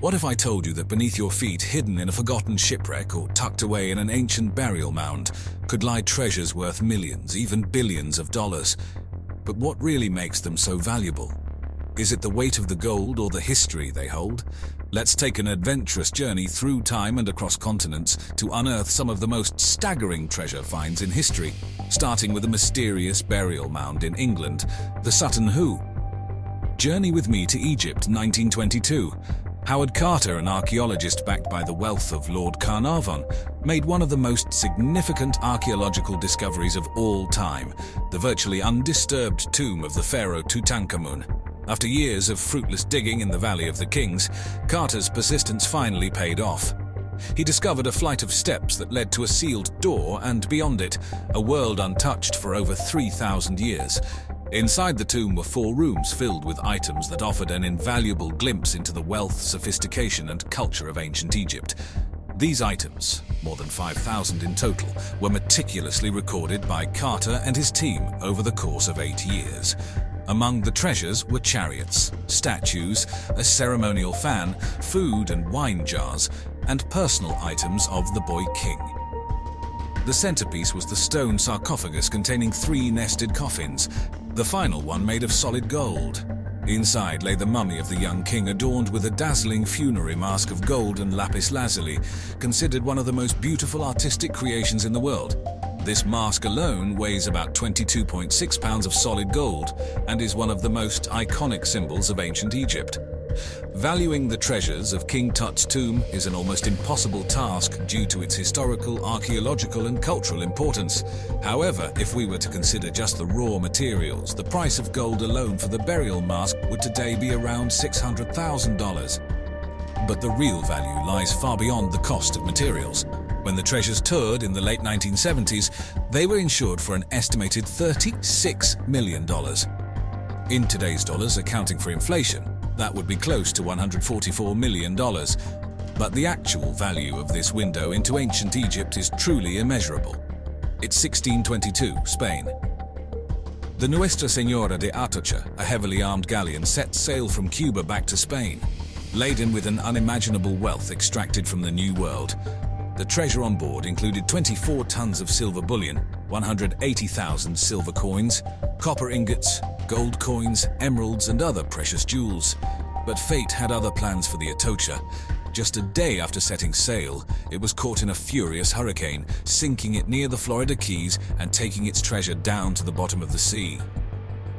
What if I told you that beneath your feet, hidden in a forgotten shipwreck or tucked away in an ancient burial mound, could lie treasures worth millions, even billions of dollars? But what really makes them so valuable? Is it the weight of the gold or the history they hold? Let's take an adventurous journey through time and across continents to unearth some of the most staggering treasure finds in history, starting with a mysterious burial mound in England, the Sutton Hoo. Journey with me to Egypt 1922. Howard Carter, an archaeologist backed by the wealth of Lord Carnarvon, made one of the most significant archaeological discoveries of all time, the virtually undisturbed tomb of the pharaoh Tutankhamun. After years of fruitless digging in the Valley of the Kings, Carter's persistence finally paid off. He discovered a flight of steps that led to a sealed door and beyond it, a world untouched for over 3,000 years. Inside the tomb were four rooms filled with items that offered an invaluable glimpse into the wealth, sophistication and culture of ancient Egypt. These items, more than 5,000 in total, were meticulously recorded by Carter and his team over the course of eight years. Among the treasures were chariots, statues, a ceremonial fan, food and wine jars, and personal items of the boy king. The centerpiece was the stone sarcophagus containing three nested coffins, the final one made of solid gold. Inside lay the mummy of the young king adorned with a dazzling funerary mask of gold and lapis lazuli, considered one of the most beautiful artistic creations in the world. This mask alone weighs about 22.6 pounds of solid gold and is one of the most iconic symbols of ancient Egypt. Valuing the treasures of King Tut's tomb is an almost impossible task due to its historical, archaeological and cultural importance. However, if we were to consider just the raw materials, the price of gold alone for the burial mask would today be around $600,000. But the real value lies far beyond the cost of materials. When the treasures toured in the late 1970s, they were insured for an estimated $36 million. In today's dollars, accounting for inflation, that would be close to $144 million. But the actual value of this window into ancient Egypt is truly immeasurable. It's 1622, Spain. The Nuestra Senora de Atocha, a heavily armed galleon, set sail from Cuba back to Spain, laden with an unimaginable wealth extracted from the New World. The treasure on board included 24 tons of silver bullion, 180,000 silver coins, copper ingots, gold coins, emeralds and other precious jewels. But fate had other plans for the Atocha. Just a day after setting sail, it was caught in a furious hurricane, sinking it near the Florida Keys and taking its treasure down to the bottom of the sea.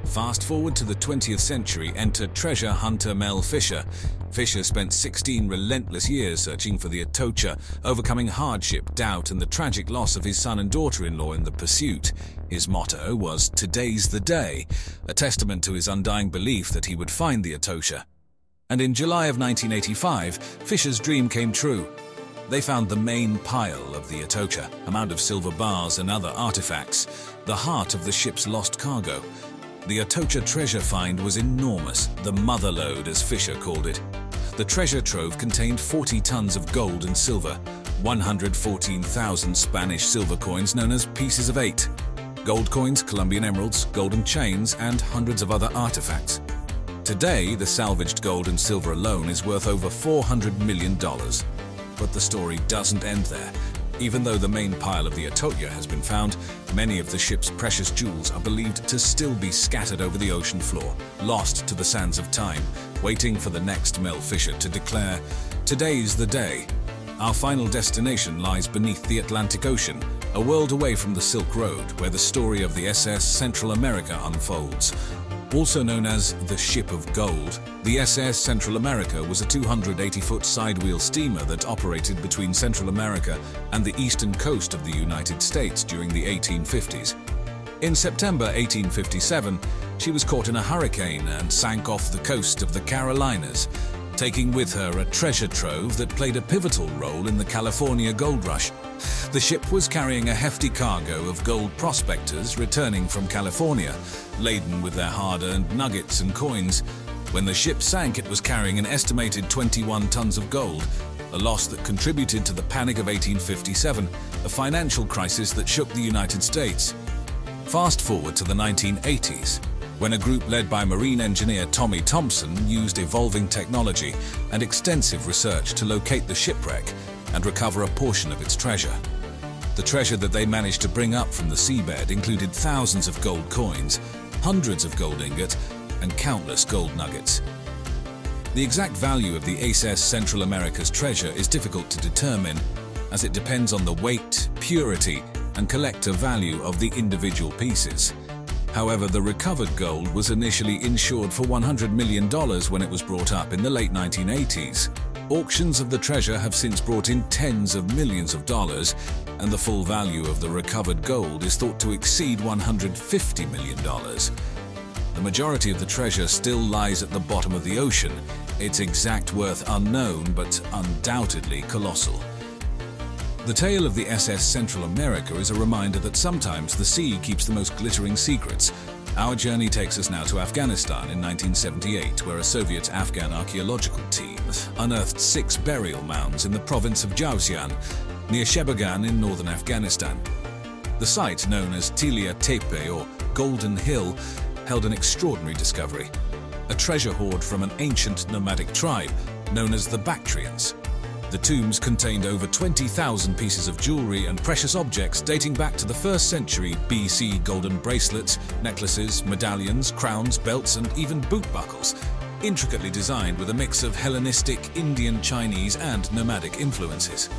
Fast forward to the 20th century, enter treasure hunter Mel Fisher. Fisher spent 16 relentless years searching for the Atocha, overcoming hardship, doubt, and the tragic loss of his son and daughter-in-law in the pursuit. His motto was, Today's the day, a testament to his undying belief that he would find the Atocha. And in July of 1985, Fisher's dream came true. They found the main pile of the Atocha, a mound of silver bars and other artifacts, the heart of the ship's lost cargo. The Atocha treasure find was enormous, the mother lode as Fisher called it. The treasure trove contained 40 tons of gold and silver, 114,000 Spanish silver coins known as pieces of eight, gold coins, Colombian emeralds, golden chains, and hundreds of other artifacts. Today, the salvaged gold and silver alone is worth over $400 million. But the story doesn't end there. Even though the main pile of the Atocha has been found, many of the ship's precious jewels are believed to still be scattered over the ocean floor, lost to the sands of time, waiting for the next Mel Fisher to declare, Today's the day. Our final destination lies beneath the Atlantic Ocean, a world away from the Silk Road, where the story of the SS Central America unfolds, also known as the Ship of Gold, the SS Central America was a 280-foot sidewheel steamer that operated between Central America and the eastern coast of the United States during the 1850s. In September 1857, she was caught in a hurricane and sank off the coast of the Carolinas, taking with her a treasure trove that played a pivotal role in the California gold rush. The ship was carrying a hefty cargo of gold prospectors returning from California, laden with their hard-earned nuggets and coins. When the ship sank, it was carrying an estimated 21 tons of gold, a loss that contributed to the Panic of 1857, a financial crisis that shook the United States. Fast forward to the 1980s. when a group led by marine engineer Tommy Thompson used evolving technology and extensive research to locate the shipwreck and recover a portion of its treasure. The treasure that they managed to bring up from the seabed included thousands of gold coins, hundreds of gold ingots, and countless gold nuggets. The exact value of the SS Central America's treasure is difficult to determine, as it depends on the weight, purity, and collector value of the individual pieces. However, the recovered gold was initially insured for $100 million when it was brought up in the late 1980s. Auctions of the treasure have since brought in tens of millions of dollars, and the full value of the recovered gold is thought to exceed $150 million. The majority of the treasure still lies at the bottom of the ocean, its exact worth unknown but undoubtedly colossal. The tale of the SS Central America is a reminder that sometimes the sea keeps the most glittering secrets. Our journey takes us now to Afghanistan in 1978, where a Soviet-Afghan archaeological team unearthed six burial mounds in the province of Jowzjan, near Sheberghan in northern Afghanistan. The site, known as Tillya Tepe or Golden Hill, held an extraordinary discovery. A treasure hoard from an ancient nomadic tribe known as the Bactrians. The tombs contained over 20,000 pieces of jewelry and precious objects dating back to the 1st century BC golden bracelets, necklaces, medallions, crowns, belts and even boot buckles, intricately designed with a mix of Hellenistic, Indian, Chinese and nomadic influences.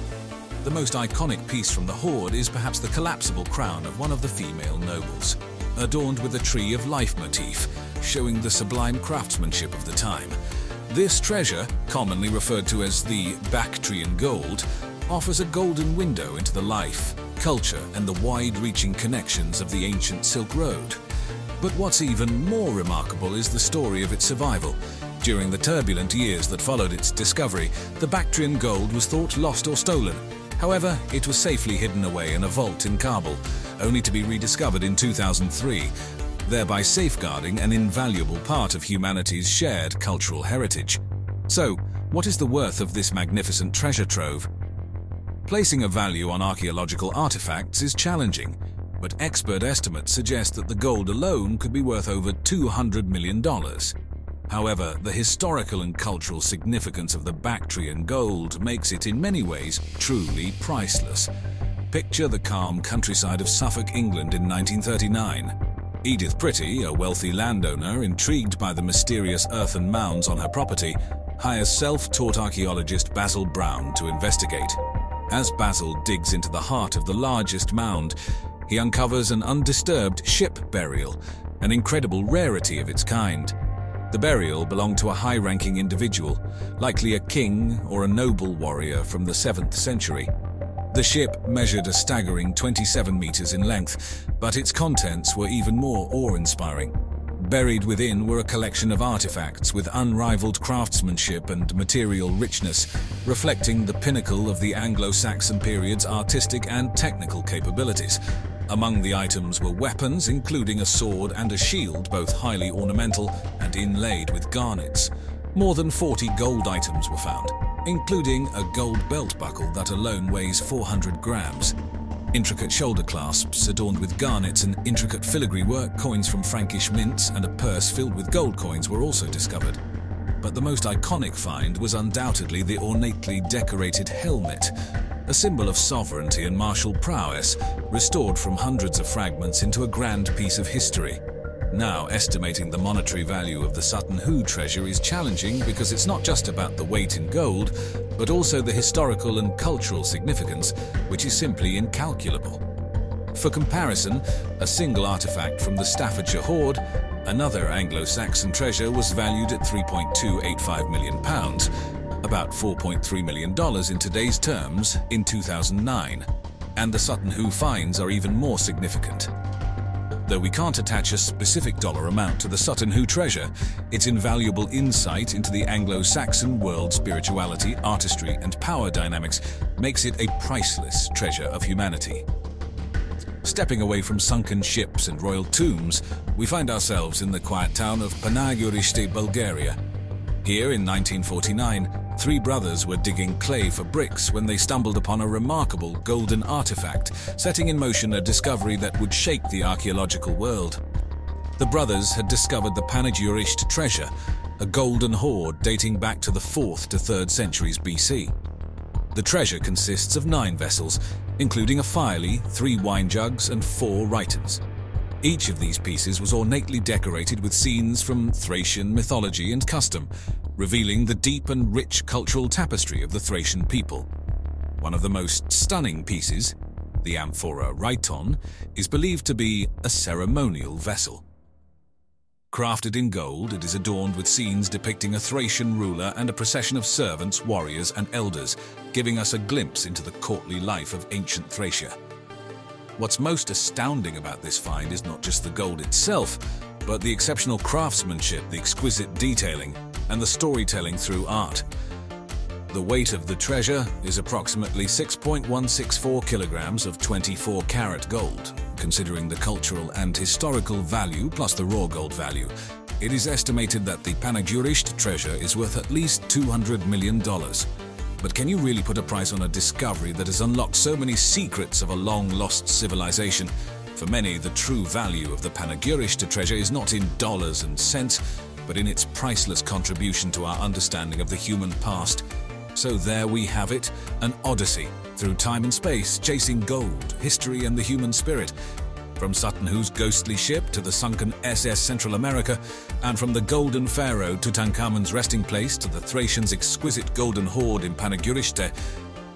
The most iconic piece from the hoard is perhaps the collapsible crown of one of the female nobles, adorned with a tree of life motif, showing the sublime craftsmanship of the time. This treasure, commonly referred to as the Bactrian gold, offers a golden window into the life, culture and the wide-reaching connections of the ancient Silk Road. But what's even more remarkable is the story of its survival. During the turbulent years that followed its discovery, the Bactrian gold was thought lost or stolen. However, it was safely hidden away in a vault in Kabul, only to be rediscovered in 2003, thereby safeguarding an invaluable part of humanity's shared cultural heritage. So, what is the worth of this magnificent treasure trove? Placing a value on archaeological artifacts is challenging, but expert estimates suggest that the gold alone could be worth over $200 million. However, the historical and cultural significance of the Bactrian gold makes it in many ways truly priceless. Picture the calm countryside of Suffolk, England in 1939. Edith Pretty, a wealthy landowner intrigued by the mysterious earthen mounds on her property, hires self-taught archaeologist Basil Brown to investigate. As Basil digs into the heart of the largest mound, he uncovers an undisturbed ship burial, an incredible rarity of its kind. The burial belonged to a high-ranking individual, likely a king or a noble warrior from the 7th century. The ship measured a staggering 27 meters in length, but its contents were even more awe-inspiring. Buried within were a collection of artifacts with unrivaled craftsmanship and material richness, reflecting the pinnacle of the Anglo-Saxon period's artistic and technical capabilities. Among the items were weapons, including a sword and a shield, both highly ornamental and inlaid with garnets. More than 40 gold items were found, including a gold belt buckle that alone weighs 400 grams. Intricate shoulder clasps adorned with garnets and intricate filigree work, coins from Frankish mints, and a purse filled with gold coins were also discovered. But the most iconic find was undoubtedly the ornately decorated helmet, a symbol of sovereignty and martial prowess, restored from hundreds of fragments into a grand piece of history. Now, estimating the monetary value of the Sutton Hoo treasure is challenging because it's not just about the weight in gold, but also the historical and cultural significance, which is simply incalculable. For comparison, a single artifact from the Staffordshire Hoard, another Anglo-Saxon treasure, was valued at £3.285 million, about $4.3 million in today's terms, in 2009. And the Sutton Hoo finds are even more significant. Though we can't attach a specific dollar amount to the Sutton Hoo treasure, its invaluable insight into the Anglo-Saxon world spirituality, artistry and power dynamics makes it a priceless treasure of humanity. Stepping away from sunken ships and royal tombs, we find ourselves in the quiet town of Panagyurishte, Bulgaria. Here in 1949, Three brothers were digging clay for bricks when they stumbled upon a remarkable golden artifact, setting in motion a discovery that would shake the archaeological world. The brothers had discovered the Panagyurishte treasure, a golden hoard dating back to the 4th to 3rd centuries BC. The treasure consists of nine vessels, including a phiale, three wine jugs, and four rhytons. Each of these pieces was ornately decorated with scenes from Thracian mythology and custom, revealing the deep and rich cultural tapestry of the Thracian people. One of the most stunning pieces, the amphora rhyton, is believed to be a ceremonial vessel. Crafted in gold, it is adorned with scenes depicting a Thracian ruler and a procession of servants, warriors, and elders, giving us a glimpse into the courtly life of ancient Thracia. What's most astounding about this find is not just the gold itself, but the exceptional craftsmanship, the exquisite detailing, and the storytelling through art. The weight of the treasure is approximately 6.164 kilograms of 24 karat gold. Considering the cultural and historical value plus the raw gold value, it is estimated that the Panagyurishte treasure is worth at least $200 million. But can you really put a price on a discovery that has unlocked so many secrets of a long-lost civilization? For many, the true value of the Panagyurishte treasure is not in dollars and cents, but in its priceless contribution to our understanding of the human past so there we have it, an odyssey through time and space, chasing gold, history and the human spirit. From Sutton Hoo's ghostly ship to the sunken SS Central America, and from the Golden Pharaoh Tutankhamun's resting place to the Thracians' exquisite golden hoard in Panagyurishte,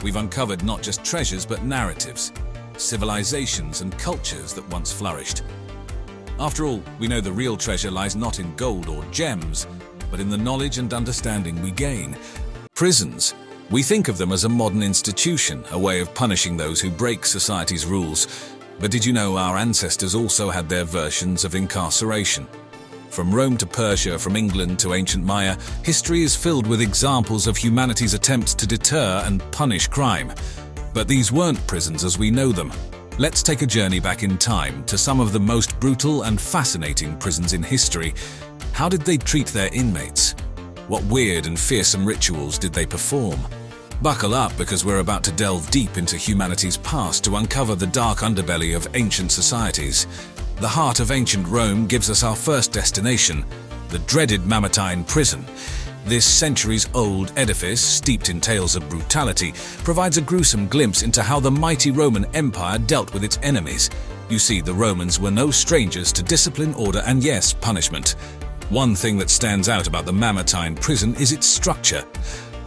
we've uncovered not just treasures but narratives, civilizations and cultures that once flourished. After all, we know the real treasure lies not in gold or gems, but in the knowledge and understanding we gain Prisons. We think of them as a modern institution, a way of punishing those who break society's rules. But did you know our ancestors also had their versions of incarceration? From Rome to Persia, from England to ancient Maya, history is filled with examples of humanity's attempts to deter and punish crime. But these weren't prisons as we know them. Let's take a journey back in time to some of the most brutal and fascinating prisons in history. How did they treat their inmates? What weird and fearsome rituals did they perform? Buckle up because we're about to delve deep into humanity's past to uncover the dark underbelly of ancient societies. The heart of ancient Rome gives us our first destination, the dreaded Mamertine prison. This centuries-old edifice, steeped in tales of brutality, provides a gruesome glimpse into how the mighty Roman Empire dealt with its enemies. You see, the Romans were no strangers to discipline, order and yes, punishment. One thing that stands out about the Mamertine prison is its structure,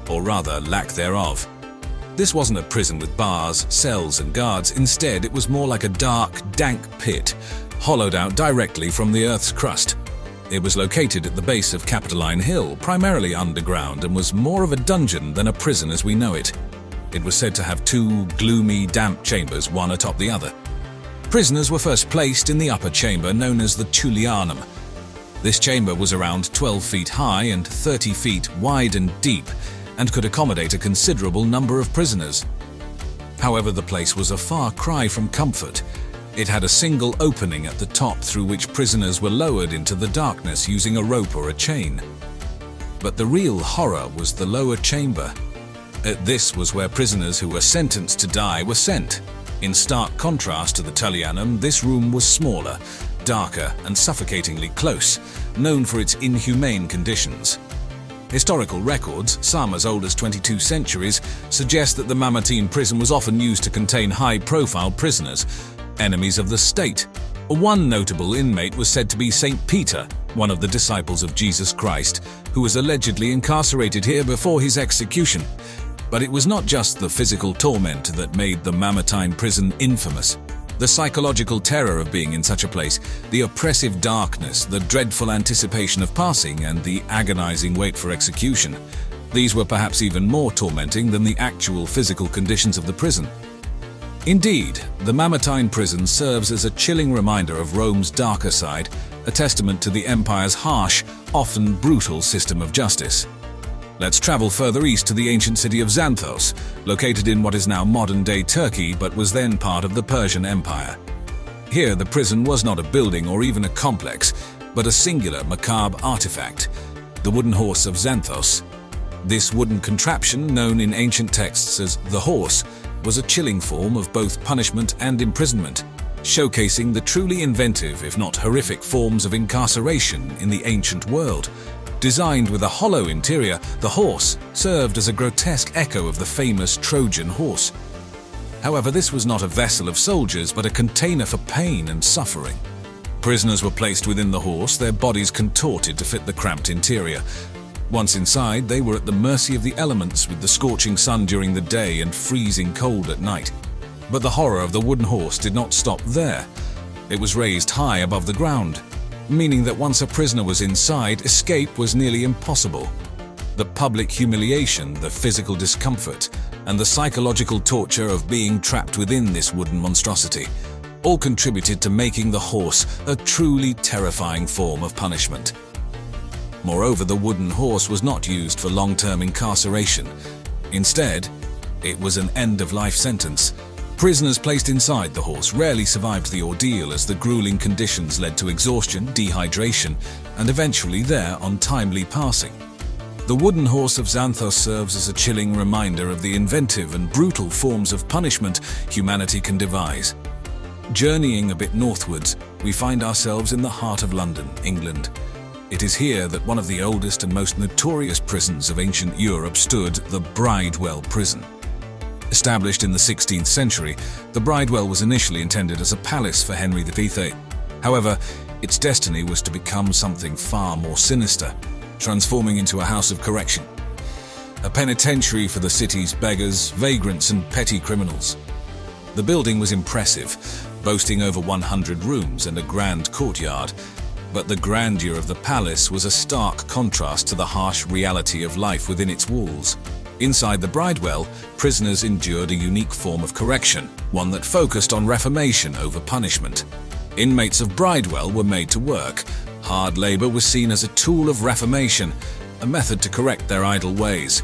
or rather lack thereof. This wasn't a prison with bars, cells and guards, instead it was more like a dark, dank pit, hollowed out directly from the Earth's crust. It was located at the base of Capitoline Hill, primarily underground, and was more of a dungeon than a prison as we know it. It was said to have two gloomy, damp chambers, one atop the other. Prisoners were first placed in the upper chamber known as the Tullianum, this chamber was around 12 feet high and 30 feet wide and deep, and could accommodate a considerable number of prisoners. However, the place was a far cry from comfort. It had a single opening at the top through which prisoners were lowered into the darkness using a rope or a chain. But the real horror was the lower chamber. At This was where prisoners who were sentenced to die were sent. In stark contrast to the Tullianum, this room was smaller, darker and suffocatingly close, known for its inhumane conditions. Historical records, some as old as 22 centuries, suggest that the Mamertine prison was often used to contain high-profile prisoners, enemies of the state. One notable inmate was said to be St. Peter, one of the disciples of Jesus Christ, who was allegedly incarcerated here before his execution. But it was not just the physical torment that made the Mamertine prison infamous. The psychological terror of being in such a place, the oppressive darkness, the dreadful anticipation of passing, and the agonizing wait for execution. These were perhaps even more tormenting than the actual physical conditions of the prison. Indeed, the Mamertine prison serves as a chilling reminder of Rome's darker side, a testament to the empire's harsh, often brutal system of justice. Let's travel further east to the ancient city of Xanthos, located in what is now modern-day Turkey but was then part of the Persian Empire. Here, the prison was not a building or even a complex, but a singular macabre artifact, the wooden horse of Xanthos. This wooden contraption, known in ancient texts as the horse, was a chilling form of both punishment and imprisonment. showcasing the truly inventive, if not horrific, forms of incarceration in the ancient world. Designed with a hollow interior, the horse served as a grotesque echo of the famous Trojan horse. However, this was not a vessel of soldiers, but a container for pain and suffering. Prisoners were placed within the horse, their bodies contorted to fit the cramped interior. Once inside, they were at the mercy of the elements with the scorching sun during the day and freezing cold at night. But the horror of the wooden horse did not stop there. It was raised high above the ground, meaning that once a prisoner was inside, escape was nearly impossible. The public humiliation, the physical discomfort, and the psychological torture of being trapped within this wooden monstrosity all contributed to making the horse a truly terrifying form of punishment. Moreover, the wooden horse was not used for long-term incarceration. Instead, it was an end-of-life sentence. Prisoners placed inside the horse rarely survived the ordeal as the grueling conditions led to exhaustion, dehydration, and eventually their untimely passing. The wooden horse of Xanthos serves as a chilling reminder of the inventive and brutal forms of punishment humanity can devise. Journeying a bit northwards, we find ourselves in the heart of London, England. It is here that one of the oldest and most notorious prisons of ancient Europe stood, the Bridewell Prison. Established in the 16th century, the Bridewell was initially intended as a palace for Henry V. However, its destiny was to become something far more sinister, transforming into a house of correction. A penitentiary for the city's beggars, vagrants and petty criminals. The building was impressive, boasting over 100 rooms and a grand courtyard, but the grandeur of the palace was a stark contrast to the harsh reality of life within its walls. Inside the Bridewell, prisoners endured a unique form of correction, one that focused on reformation over punishment. Inmates of Bridewell were made to work. Hard labor was seen as a tool of reformation, a method to correct their idle ways.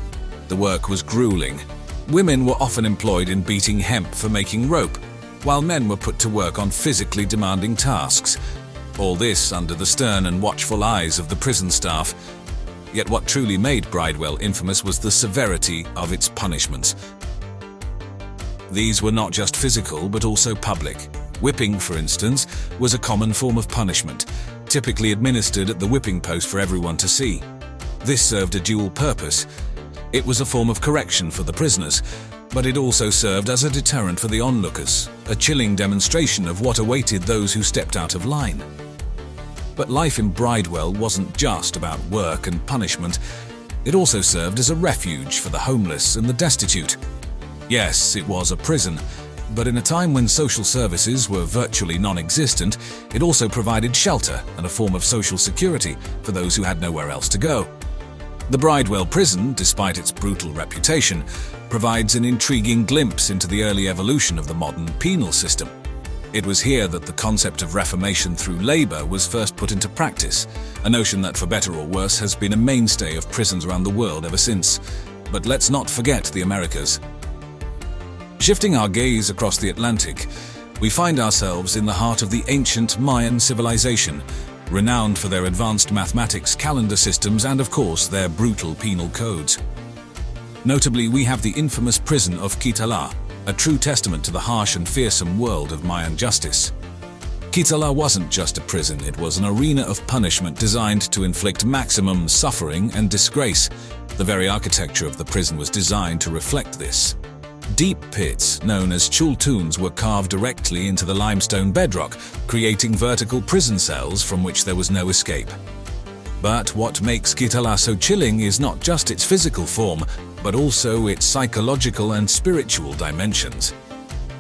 The work was grueling. Women were often employed in beating hemp for making rope, while men were put to work on physically demanding tasks, all this under the stern and watchful eyes of the prison staff. Yet what truly made Bridewell infamous was the severity of its punishments. These were not just physical, but also public. Whipping, for instance, was a common form of punishment, typically administered at the whipping post for everyone to see. This served a dual purpose. It was a form of correction for the prisoners, but it also served as a deterrent for the onlookers, a chilling demonstration of what awaited those who stepped out of line. But life in Bridewell wasn't just about work and punishment. It also served as a refuge for the homeless and the destitute. Yes, it was a prison, but in a time when social services were virtually non-existent, it also provided shelter and a form of social security for those who had nowhere else to go. The Bridewell prison, despite its brutal reputation, provides an intriguing glimpse into the early evolution of the modern penal system. It was here that the concept of reformation through labour was first put into practice, a notion that for better or worse has been a mainstay of prisons around the world ever since. But let's not forget the Americas. Shifting our gaze across the Atlantic, we find ourselves in the heart of the ancient Mayan civilization, renowned for their advanced mathematics, calendar systems, and of course their brutal penal codes. Notably, we have the infamous prison of Kitala, a true testament to the harsh and fearsome world of Mayan justice. Kitala wasn't just a prison, it was an arena of punishment designed to inflict maximum suffering and disgrace. The very architecture of the prison was designed to reflect this. Deep pits, known as chultuns, were carved directly into the limestone bedrock, creating vertical prison cells from which there was no escape. But what makes Kitala so chilling is not just its physical form, but also its psychological and spiritual dimensions.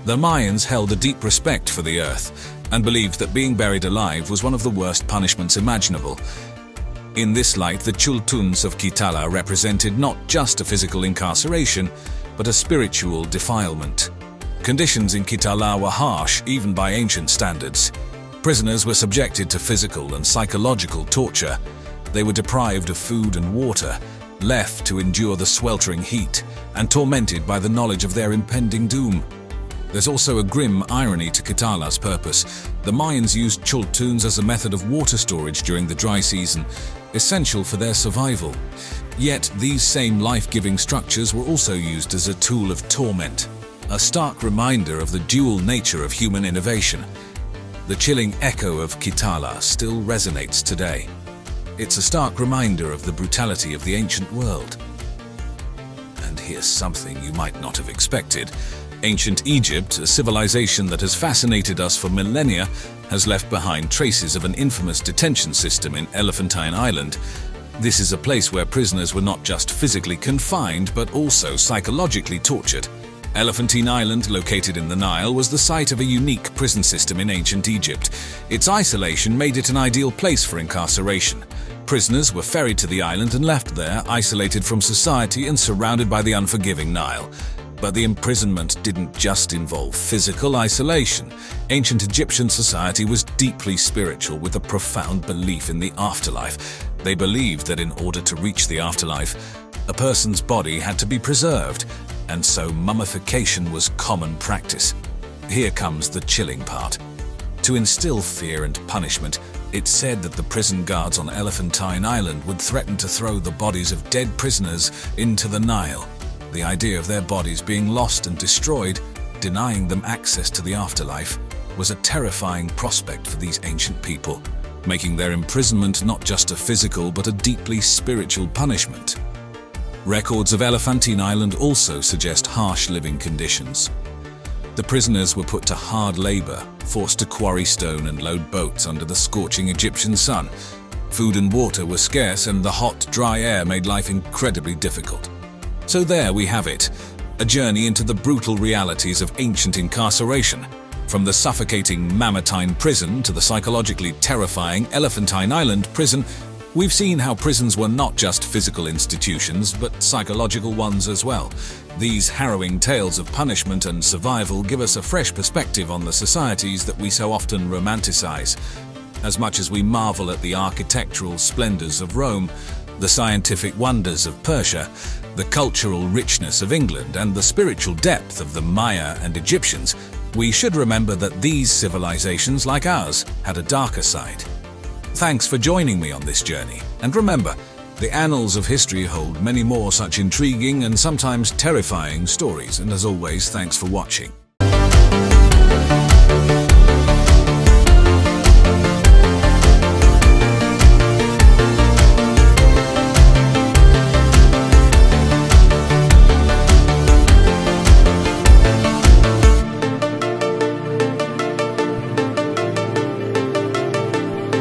The Mayans held a deep respect for the earth and believed that being buried alive was one of the worst punishments imaginable. In this light, the Chultuns of Kitala represented not just a physical incarceration, but a spiritual defilement. Conditions in Kitala were harsh, even by ancient standards. Prisoners were subjected to physical and psychological torture. They were deprived of food and water, left to endure the sweltering heat, and tormented by the knowledge of their impending doom. There's also a grim irony to Kitala's purpose. The Mayans used chultuns as a method of water storage during the dry season, essential for their survival. Yet these same life-giving structures were also used as a tool of torment, a stark reminder of the dual nature of human innovation. the chilling echo of Kitala still resonates today. It's a stark reminder of the brutality of the ancient world. And here's something you might not have expected. Ancient Egypt, a civilization that has fascinated us for millennia, has left behind traces of an infamous detention system in Elephantine Island. This is a place where prisoners were not just physically confined, but also psychologically tortured. Elephantine Island, located in the Nile, was the site of a unique prison system in ancient Egypt. Its isolation made it an ideal place for incarceration. Prisoners were ferried to the island and left there, isolated from society and surrounded by the unforgiving Nile. But the imprisonment didn't just involve physical isolation. Ancient Egyptian society was deeply spiritual with a profound belief in the afterlife. They believed that in order to reach the afterlife, a person's body had to be preserved, and so mummification was common practice. Here comes the chilling part. To instill fear and punishment, it's said that the prison guards on Elephantine Island would threaten to throw the bodies of dead prisoners into the Nile. The idea of their bodies being lost and destroyed, denying them access to the afterlife, was a terrifying prospect for these ancient people, making their imprisonment not just a physical but a deeply spiritual punishment. Records of Elephantine Island also suggest harsh living conditions. The prisoners were put to hard labor, forced to quarry stone and load boats under the scorching Egyptian sun. Food and water were scarce and the hot, dry air made life incredibly difficult. So there we have it, a journey into the brutal realities of ancient incarceration, from the suffocating Mamertine prison to the psychologically terrifying Elephantine Island prison, we've seen how prisons were not just physical institutions, but psychological ones as well. These harrowing tales of punishment and survival give us a fresh perspective on the societies that we so often romanticize. As much as we marvel at the architectural splendors of Rome, the scientific wonders of Persia, the cultural richness of England and the spiritual depth of the Maya and Egyptians, we should remember that these civilizations, like ours, had a darker side. Thanks for joining me on this journey, and remember, the annals of history hold many more such intriguing and sometimes terrifying stories, and as always, thanks for watching.